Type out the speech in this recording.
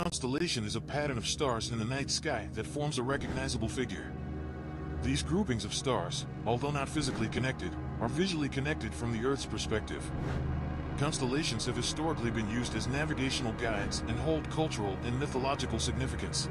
constellation is a pattern of stars in the night sky that forms a recognizable figure. These groupings of stars, although not physically connected, are visually connected from the Earth's perspective. Constellations have historically been used as navigational guides and hold cultural and mythological significance.